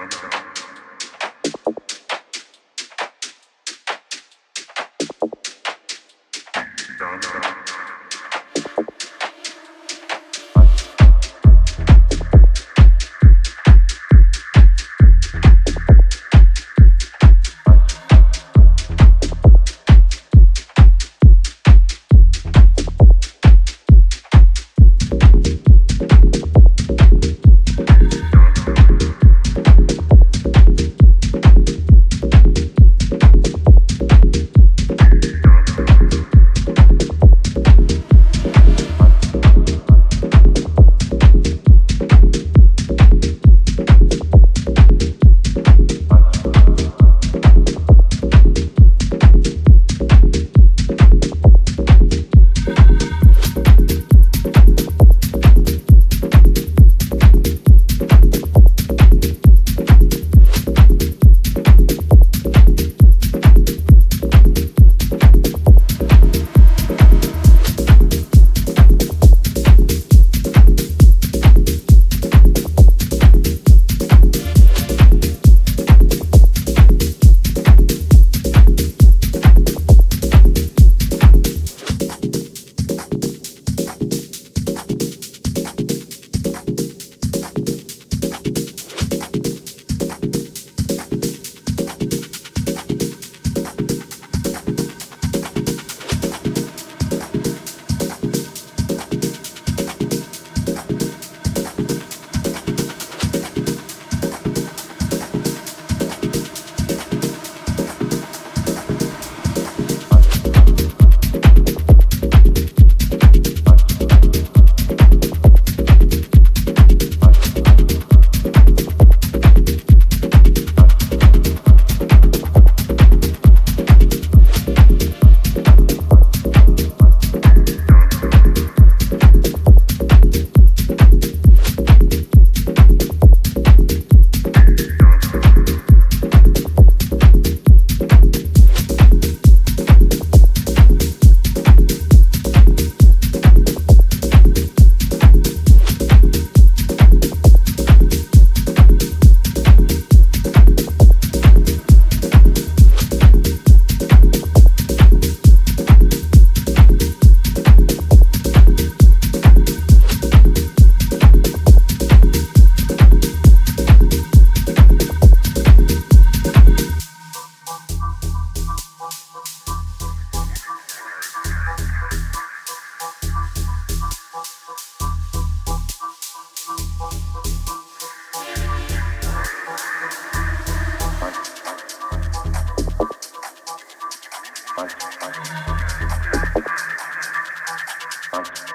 Dun, dun. Bye. Bye. Bye.